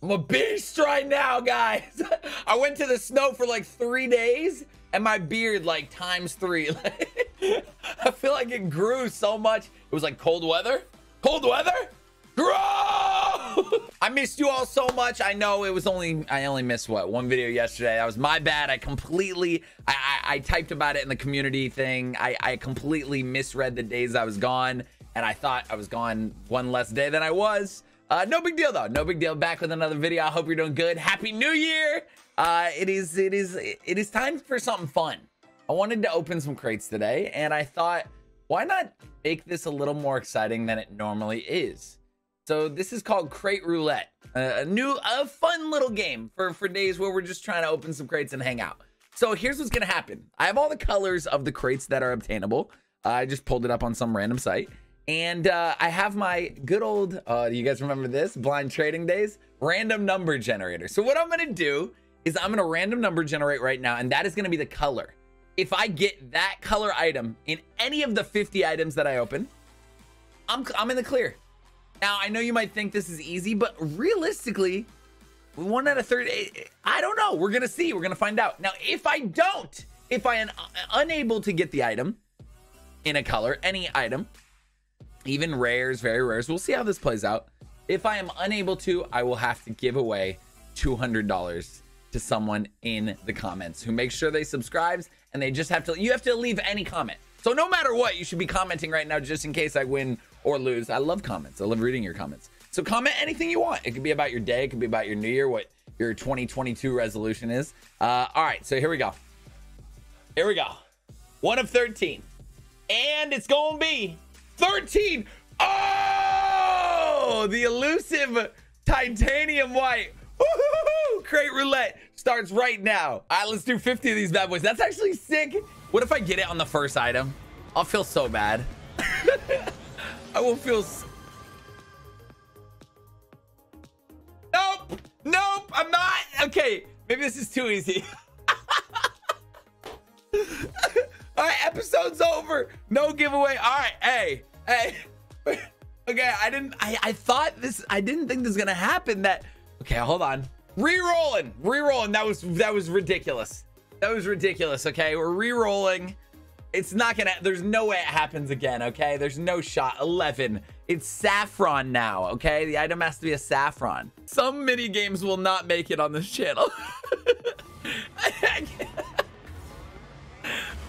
I'm a beast right now, guys. I went to the snow for like three days and my beard like times three. I feel like it grew so much. It was like cold weather. Cold weather? Grow! I missed you all so much. I know it was only, I only missed what, one video yesterday. That was my bad. I completely, I, I, I typed about it in the community thing. I, I completely misread the days I was gone and I thought I was gone one less day than I was. Uh, no big deal though. No big deal. Back with another video. I hope you're doing good. Happy New Year. Uh, it is, it is, it is time for something fun. I wanted to open some crates today and I thought, why not make this a little more exciting than it normally is? So this is called Crate Roulette, a new, a fun little game for, for days where we're just trying to open some crates and hang out. So here's what's gonna happen. I have all the colors of the crates that are obtainable. I just pulled it up on some random site. And uh, I have my good old, uh, you guys remember this? Blind Trading Days? Random number generator. So what I'm gonna do is I'm gonna random number generate right now, and that is gonna be the color. If I get that color item in any of the 50 items that I open, I'm, I'm in the clear. Now, I know you might think this is easy, but realistically, one out of 30, eh, eh, I don't know. We're going to see. We're going to find out. Now, if I don't, if I am uh, unable to get the item in a color, any item, even rares, very rares, we'll see how this plays out. If I am unable to, I will have to give away $200 to someone in the comments who makes sure they subscribes and they just have to, you have to leave any comment. So no matter what, you should be commenting right now just in case I win or lose. I love comments. I love reading your comments. So comment anything you want. It could be about your day. It could be about your new year, what your 2022 resolution is. Uh, all right, so here we go. Here we go. One of 13. And it's going to be 13. Oh, the elusive titanium white. Woo-hoo-hoo-hoo. Crate roulette starts right now. All right, let's do 50 of these bad boys. That's actually sick. What if I get it on the first item? I'll feel so bad. I will feel. Nope. Nope. I'm not. Okay. Maybe this is too easy. All right. Episode's over. No giveaway. All right. Hey. Hey. Okay. I didn't. I, I thought this. I didn't think this was gonna happen. That. Okay. Hold on. Re-rolling. Re-rolling. That was. That was ridiculous. That was ridiculous. Okay. We're re-rolling. It's not gonna, there's no way it happens again, okay? There's no shot. 11. It's saffron now, okay? The item has to be a saffron. Some mini games will not make it on this channel.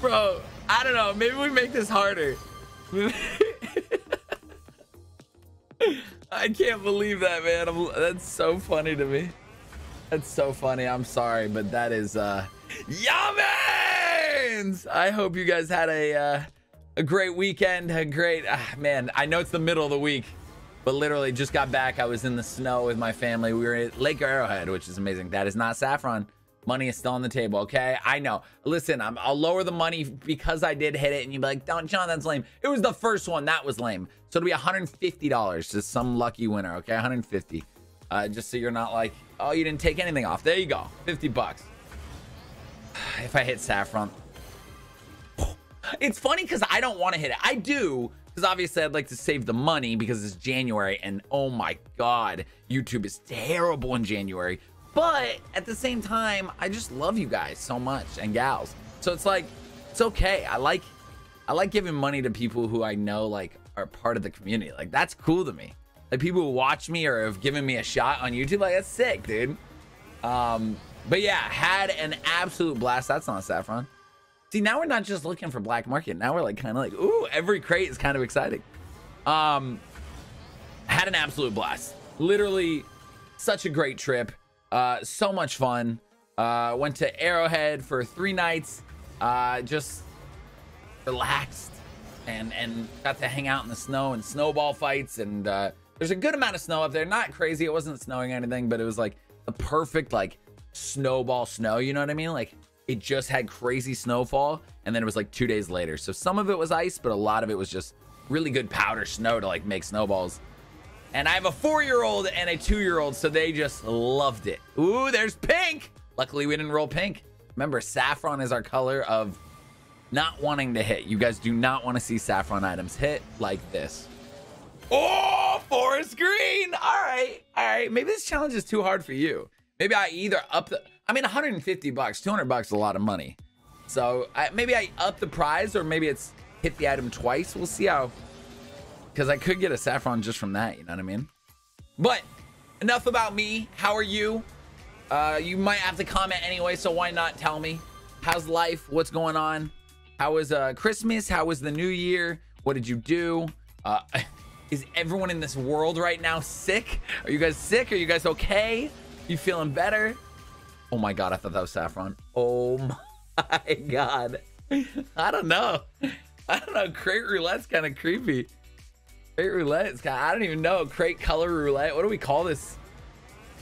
Bro, I don't know. Maybe we make this harder. I can't believe that, man. I'm, that's so funny to me. That's so funny. I'm sorry, but that is uh Yamins! I hope you guys had a uh, a great weekend. A great ah, man. I know it's the middle of the week, but literally just got back. I was in the snow with my family. We were at Lake Arrowhead, which is amazing. That is not saffron. Money is still on the table, okay? I know. Listen, I'm, I'll lower the money because I did hit it, and you'd be like, "Don't, John, that's lame." It was the first one that was lame, so it'll be 150 dollars to some lucky winner, okay? 150. Uh, just so you're not like, oh, you didn't take anything off. There you go, 50 bucks. If I hit saffron, it's funny because I don't want to hit it. I do because obviously I'd like to save the money because it's January and oh my god, YouTube is terrible in January. But at the same time, I just love you guys so much and gals. So it's like it's okay. I like I like giving money to people who I know like are part of the community. Like that's cool to me. Like people who watch me or have given me a shot on YouTube. Like that's sick, dude. Um, but yeah, had an absolute blast. That's not saffron. See, now we're not just looking for black market. Now we're like kind of like, ooh, every crate is kind of exciting. Um, had an absolute blast. Literally, such a great trip. Uh, so much fun. Uh, went to Arrowhead for three nights. Uh, just relaxed and and got to hang out in the snow and snowball fights. And uh, there's a good amount of snow up there. Not crazy. It wasn't snowing anything, but it was like the perfect like snowball snow. You know what I mean? Like it just had crazy snowfall, and then it was like two days later. So some of it was ice, but a lot of it was just really good powder snow to like make snowballs. And I have a four-year-old and a two-year-old, so they just loved it. Ooh, there's pink. Luckily, we didn't roll pink. Remember, saffron is our color of not wanting to hit. You guys do not want to see saffron items hit like this. Oh, forest green. All right. All right. Maybe this challenge is too hard for you. Maybe I either up the, I mean, 150 bucks, 200 bucks is a lot of money. So I, maybe I up the prize or maybe it's hit the item twice. We'll see how, because I could get a saffron just from that. You know what I mean? But enough about me. How are you? Uh, you might have to comment anyway, so why not tell me? How's life? What's going on? How was uh, Christmas? How was the new year? What did you do? Uh, is everyone in this world right now sick? Are you guys sick? Are you guys okay? You feeling better? Oh my god, I thought that was saffron. Oh my god. I don't know. I don't know. Crate roulette's kind of creepy. Crate roulette is kind. I don't even know. Crate color roulette. What do we call this?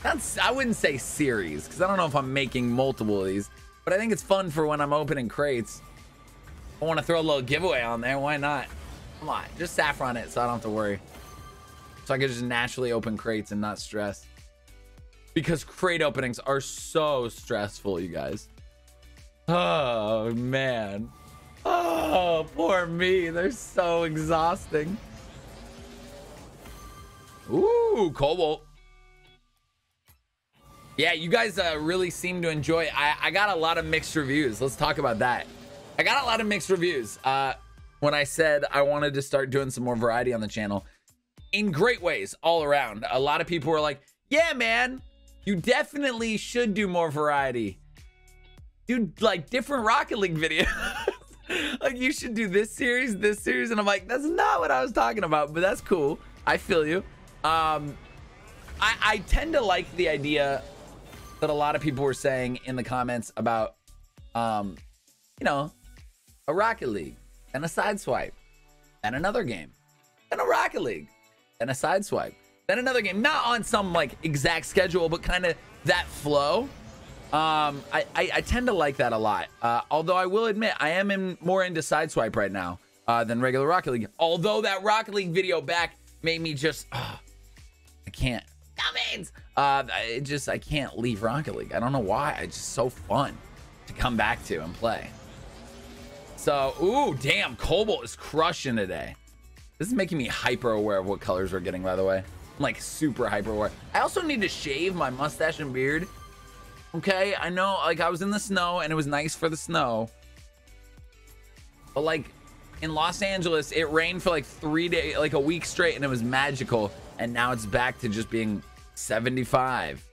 That's. I wouldn't say series because I don't know if I'm making multiple of these, but I think it's fun for when I'm opening crates. I want to throw a little giveaway on there. Why not? Come on, just saffron it so I don't have to worry. So I can just naturally open crates and not stress. Because crate openings are so stressful, you guys. Oh man. Oh, poor me. They're so exhausting. Ooh, Cobalt. Yeah, you guys uh, really seem to enjoy. I, I got a lot of mixed reviews. Let's talk about that. I got a lot of mixed reviews. Uh, when I said I wanted to start doing some more variety on the channel, in great ways all around. A lot of people were like, "Yeah, man, you definitely should do more variety. Do like different Rocket League videos." like you should do this series, this series, and I'm like, that's not what I was talking about, but that's cool. I feel you. Um, I, I tend to like the idea that a lot of people were saying in the comments about, um, you know, a Rocket League and a Sideswipe and another game and a Rocket League and a Sideswipe then another game not on some like exact schedule but kind of that flow. Um I, I, I tend to like that a lot. Uh although i will admit i am in more into sideswipe right now uh than regular rocket league. Although that rocket league video back made me just uh, i can't. Cummins! uh it just i can't leave rocket league. I don't know why. It's just so fun to come back to and play. So ooh damn cobalt is crushing today. This is making me hyper aware of what colors we're getting by the way Like super hyper aware. I also need to shave my mustache and beard. Okay, I know like I was in the snow and it was nice for the snow. But like in Los Angeles, it rained for like three days, like a week straight, and it was magical. And now it's back to just being 75.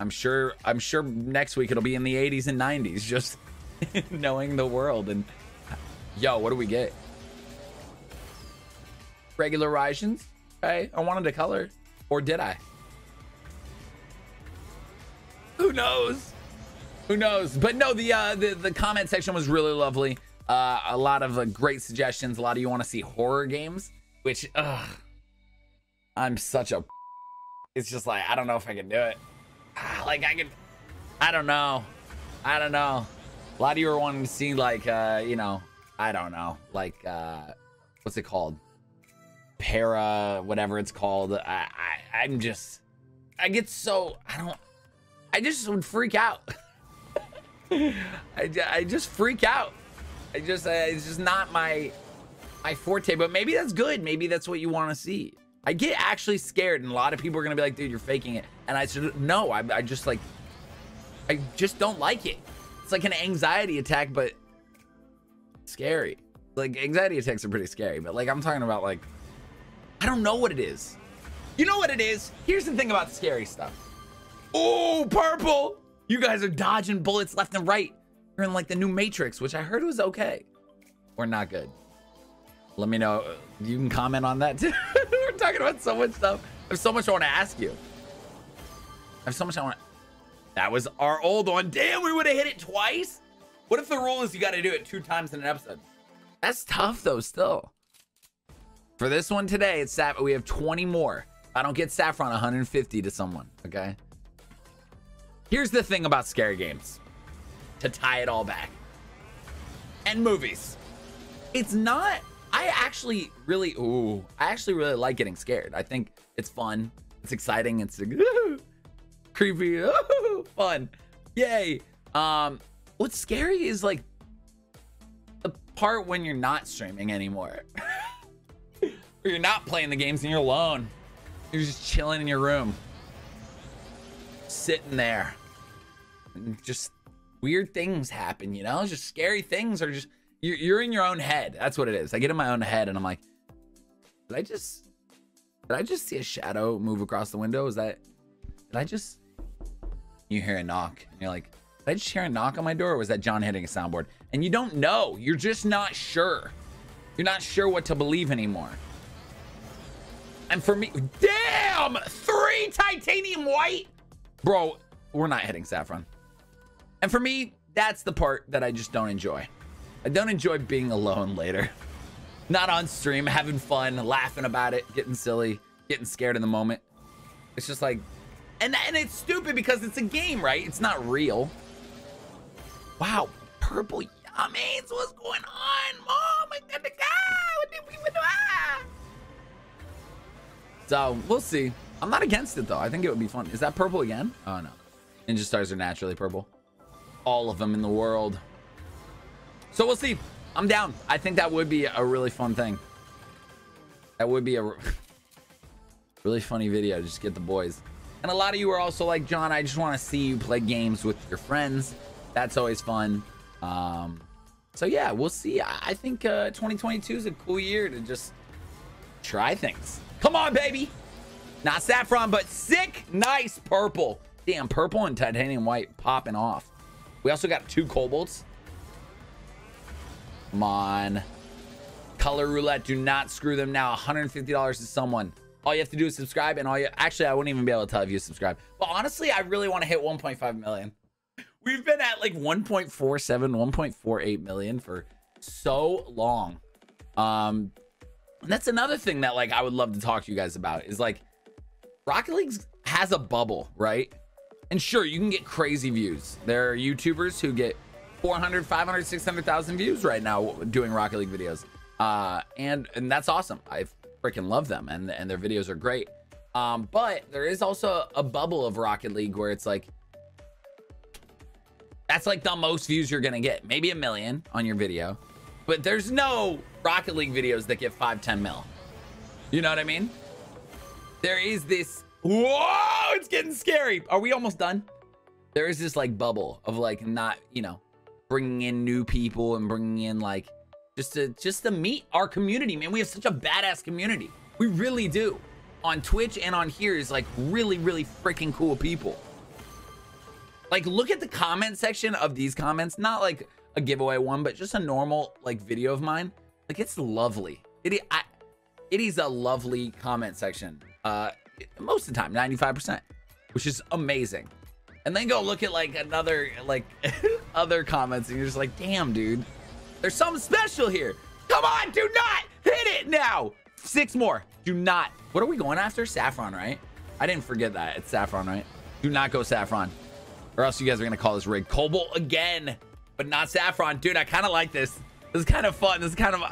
I'm sure I'm sure next week it'll be in the 80s and 90s, just knowing the world. And yo, what do we get? Regular rations. Okay, I wanted to color. Or did I? Who knows? Who knows? But no, the uh, the the comment section was really lovely. Uh, a lot of uh, great suggestions. A lot of you want to see horror games, which ugh, I'm such a. It's just like I don't know if I can do it. Ah, like I can, I don't know, I don't know. A lot of you are wanting to see like uh, you know, I don't know, like uh, what's it called? para whatever it's called I, I i'm just i get so i don't i just would freak out. I, I just freak out. I just uh, it's just not my my forte but maybe that's good. Maybe that's what you want to see. I get actually scared and a lot of people are gonna be like dude you're faking it. And i said no I, I just like i just don't like it. It's like an anxiety attack but scary. Like anxiety attacks are pretty scary but like i'm talking about like I don't know what it is. You know what it is? Here's the thing about scary stuff. Oh, purple! You guys are dodging bullets left and right. You're in like the new Matrix, which I heard was okay. Or not good. Let me know. You can comment on that too. We're talking about so much stuff. There's so much I want to ask you. I have so much I want to... That was our old one. Damn, we would have hit it twice? What if the rule is you got to do it two times in an episode? That's tough though, still. For this one today, it's Saff. We have 20 more. I don't get Saffron 150 to someone, okay? Here's the thing about scary games to tie it all back and movies. It's not, I actually really, ooh, I actually really like getting scared. I think it's fun, it's exciting, it's creepy, fun. Yay. Um, what's scary is like the part when you're not streaming anymore. or you're not playing the games and you're alone. You're just chilling in your room. Sitting there. And just weird things happen, you know? Just scary things or just you're, you're in your own head. That's what it is. I get in my own head and I'm like, did I just did I just see a shadow move across the window? Is that did I just you hear a knock and you're like, did I just hear a knock on my door or was that John hitting a soundboard? And you don't know. You're just not sure. You're not sure what to believe anymore. And for me, damn, three titanium white. Bro, we're not hitting saffron. And for me, that's the part that I just don't enjoy. I don't enjoy being alone later. Not on stream, having fun, laughing about it, getting silly, getting scared in the moment. It's just like, and, and it's stupid because it's a game, right? It's not real. Wow, purple yummies, what's going on? Mom, I got to go. So we'll see. I'm not against it though. I think it would be fun. Is that purple again? Oh no. Ninja stars are naturally purple. All of them in the world. So we'll see. I'm down. I think that would be a really fun thing. That would be a really funny video. Just get the boys. And a lot of you are also like, John, I just want to see you play games with your friends. That's always fun. Um, so yeah, we'll see. I, I think uh, 2022 is a cool year to just try things. Come on, baby. Not saffron, but sick, nice purple. Damn, purple and titanium white popping off. We also got two cobalts. Come on. Color roulette. Do not screw them now. $150 to someone. All you have to do is subscribe, and all you actually, I wouldn't even be able to tell if you subscribe. But honestly, I really want to hit 1.5 million. We've been at like 1.47, 1.48 million for so long. Um, and that's another thing that like I would love to talk to you guys about is like Rocket League has a bubble, right? And sure, you can get crazy views. There are YouTubers who get 400, 500, 600,000 views right now doing Rocket League videos. Uh, and and that's awesome. I freaking love them and and their videos are great. Um, but there is also a bubble of Rocket League where it's like that's like the most views you're gonna get. Maybe a million on your video. But there's no Rocket League videos that get 5, 10 mil. You know what I mean? There is this. Whoa, it's getting scary. Are we almost done? There is this like bubble of like not, you know, bringing in new people and bringing in like just to just to meet our community, man. We have such a badass community. We really do. On Twitch and on here is like really, really freaking cool people. Like, look at the comment section of these comments. Not like a giveaway one, but just a normal like video of mine. Like, it's lovely. It, I, it is a lovely comment section. Uh, most of the time, 95%, which is amazing. And then go look at like another like other comments, and you're just like, damn, dude, there's something special here. Come on, do not hit it now. Six more. Do not. What are we going after? Saffron, right? I didn't forget that. It's saffron, right? Do not go saffron. Or else you guys are to call this rig cobalt again. But not saffron. Dude, I kind of like this. This is kind of fun. This is kind of...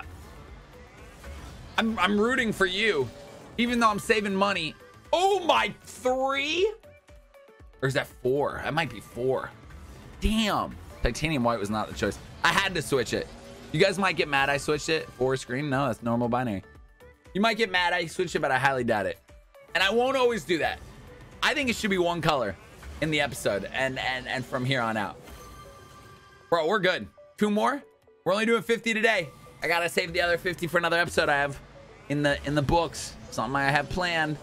I'm, I'm rooting for you. Even though I'm saving money. Oh my, three? Or is that four? That might be four. Damn. Titanium white was not the choice. I had to switch it. You guys might get mad I switched it. Forest green? No, that's normal binary. You might get mad I switched it, but I highly doubt it. And I won't always do that. I think it should be one color in the episode and and and from here on out. Bro, we're good. Two more? We're only doing 50 today. I gotta save the other 50 for another episode I have in the in the books. Something I have planned.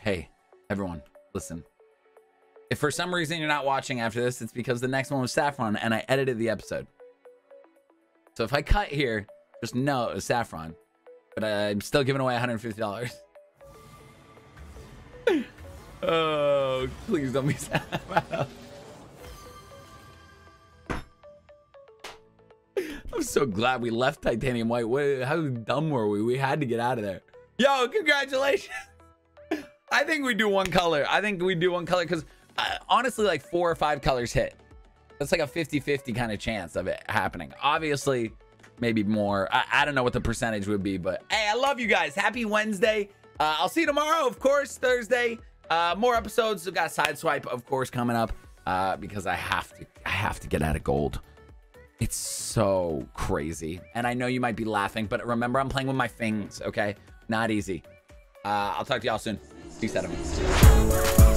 Hey, everyone, listen. If for some reason you're not watching after this, it's because the next one was Saffron and I edited the episode. So if I cut here, just know it was Saffron. But I'm still giving away $150. Oh, please don't be Saffron. I'm so glad we left Titanium White. What, how dumb were we? We had to get out of there. Yo, congratulations. I think we do one color. I think we do one color because uh, honestly, like four or five colors hit. That's like a 50 50 kind of chance of it happening. Obviously, maybe more. I, I, don't know what the percentage would be, but hey, I love you guys. Happy Wednesday. Uh, I'll see you tomorrow, of course, Thursday. Uh, more episodes. We've got Sideswipe, of course, coming up uh, because I have to. I have to get out of gold. It's so crazy, and I know you might be laughing, but remember, I'm playing with my things. Okay, not easy. Uh, I'll talk to y'all soon. Peace out.